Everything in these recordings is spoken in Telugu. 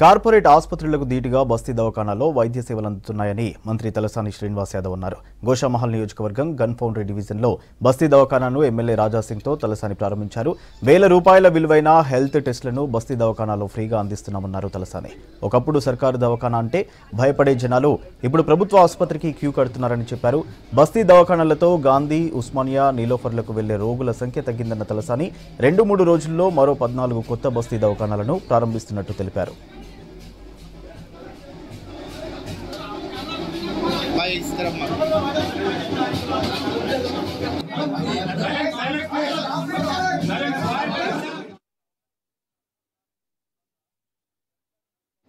కార్పొరేట్ ఆసుపత్రులకు ధీటుగా బస్తీ దవాఖానాల్లో వైద్య సేవలు అందుతున్నాయని మంత్రి తలసాని శ్రీనివాస్ యాదవ్ అన్నారు. గోషామహల్ నియోజకవర్గం గన్ ఫౌండరీ డివిజన్లో బస్తీ దవాఖానాను ఎమ్మెల్యే రాజాసింగ్తో తలసాని ప్రారంభించారు. వేల రూపాయల విలువైన హెల్త్ టెస్టులను బస్తీ దవాఖానాలో ఫ్రీగా అందిస్తున్నామన్నారు తలసాని. ఒకప్పుడు సర్కారు దవాఖానా అంటే భయపడే జనాలు ఇప్పుడు ప్రభుత్వ ఆసుపత్రికి క్యూ కడుతున్నారని చెప్పారు. బస్తీ దవాఖానాలతో గాంధీ ఉస్మానియా నీలోఫర్లకు వెళ్ళే రోగుల సంఖ్య తగ్గిందన్న తలసాని రెండు మూడు రోజుల్లో మరో పద్నాలుగు కొత్త బస్తీ దవాఖానాలను ప్రారంభిస్తున్నట్టు తెలిపారు.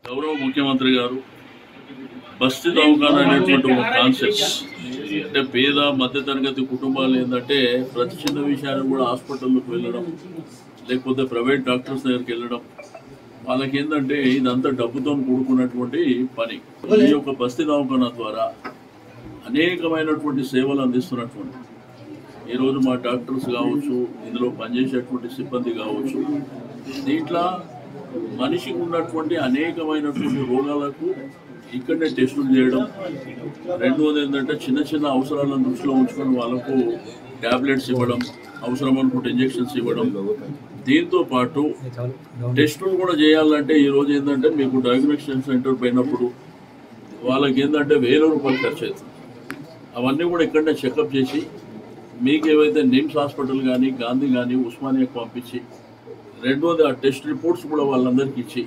గౌరవ ముఖ్యమంత్రి గారు బస్తీ దవాఖానా అనేటువంటి ఒక కాన్సెప్ట్ అంటే పేద మధ్యతరగతి కుటుంబాలు ఏంటంటే ప్రతి చిన్న విషయాన్ని కూడా హాస్పిటల్లోకి వెళ్ళడం లేకపోతే ప్రైవేట్ డాక్టర్స్ దగ్గరికి వెళ్ళడం వాళ్ళకి ఏంటంటే ఇదంతా డబ్బుతో కూడుకున్నటువంటి పని. ఈ యొక్క బస్తీ దవాఖానా ద్వారా అనేకమైనటువంటి సేవలు అందిస్తున్నటువంటి ఈరోజు మా డాక్టర్స్ కావచ్చు ఇందులో పనిచేసేటువంటి సిబ్బంది కావచ్చు దీంట్లో మనిషికి ఉన్నటువంటి అనేకమైనటువంటి రోగాలకు ఇక్కడనే టెస్టులు చేయడం రెండవది ఏంటంటే చిన్న చిన్న అవసరాలను దృష్టిలో ఉంచుకొని వాళ్ళకు టాబ్లెట్స్ ఇవ్వడం అవసరం అనుకుంటే ఇంజెక్షన్స్ ఇవ్వడం దీంతో పాటు టెస్టులు కూడా చేయాలంటే ఈ రోజు ఏంటంటే మీకు డయాగ్నోస్టిక్ సెంటర్ పోయినప్పుడు వాళ్ళకి ఏంటంటే వేల రూపాయలు ఖర్చు అవుతుంది. అవన్నీ కూడా ఇక్కడనే చెకప్ చేసి మీకు ఏవైతే నిమ్స్ హాస్పిటల్ కానీ గాంధీ కానీ ఉస్మానియాకి పంపించి రెండోది ఆ టెస్ట్ రిపోర్ట్స్ కూడా వాళ్ళందరికీ ఇచ్చి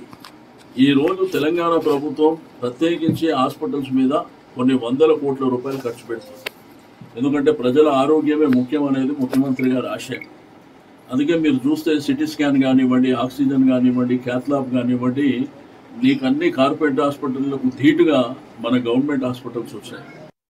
ఈ రోజు తెలంగాణ ప్రభుత్వం ప్రత్యేకించి హాస్పిటల్స్ మీద కొన్ని వందల కోట్ల రూపాయలు ఖర్చు పెడుతుంది. ఎందుకంటే ప్రజల ఆరోగ్యమే ముఖ్యం అనేది ముఖ్యమంత్రి గారి ఆశయం అందుకే మీరు చూస్తే సిటీ స్కాన్ కానివ్వండి ఆక్సిజన్ కానివ్వండి క్యాథ్లాబ్ కానివ్వండి నీకు అన్ని కార్పొరేట్ హాస్పిటళ్ళకు ధీటుగా మన గవర్నమెంట్ హాస్పిటల్స్ వచ్చాయి.